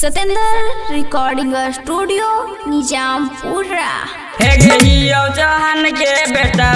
Satendra recording studio Nizampura के बेटा